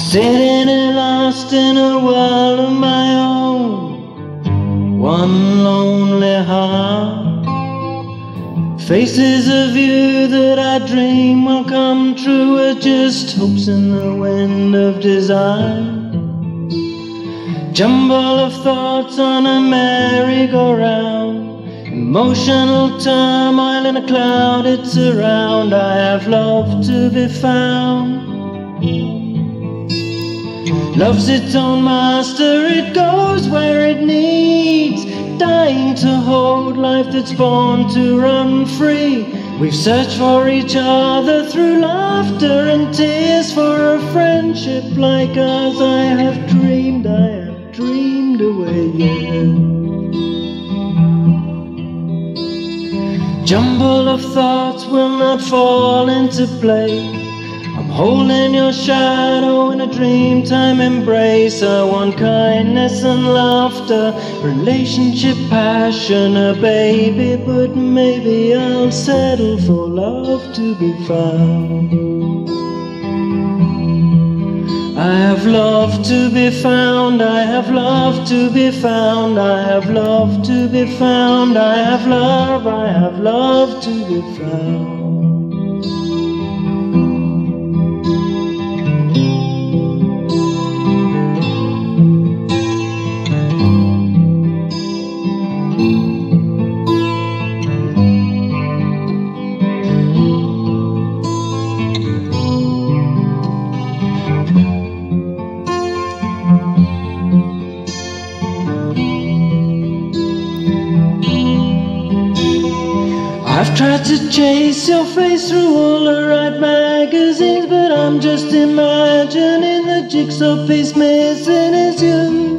Sitting and lost in a world of my own, one lonely heart. Faces of you that I dream will come true are just hopes in the wind of desire. Jumble of thoughts on a merry-go-round. Emotional turmoil in a cloud, it's around. I have love to be found. Love's its own master, it goes where it needs. Dying to hold life that's born to run free. We've searched for each other through laughter and tears for a friendship like ours. I have dreamed, I have dreamed away, yeah. Jumble of thoughts will not fall into place. Holding your shadow in a dreamtime embrace. I want kindness and laughter, relationship, passion, a baby, but maybe I'll settle for love to be found. I have love to be found, I have love to be found, I have love to be found, I have love, I have love to be found. I've tried to chase your face through all the right magazines, but I'm just imagining the jigsaw piece missing is you.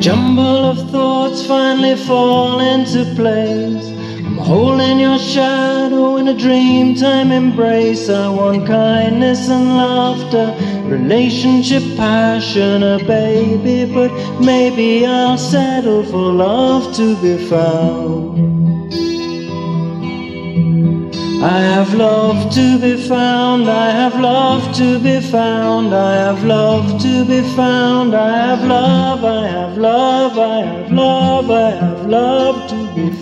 Jumble of thoughts finally fall into place. I'm holding your shadow in a dreamtime embrace. I want kindness and laughter, relationship, passion, a baby, but maybe I'll settle for love to be found. I have love to be found, I have love to be found, I have love to be found, I have love, I have love, I have love, I have love to be found.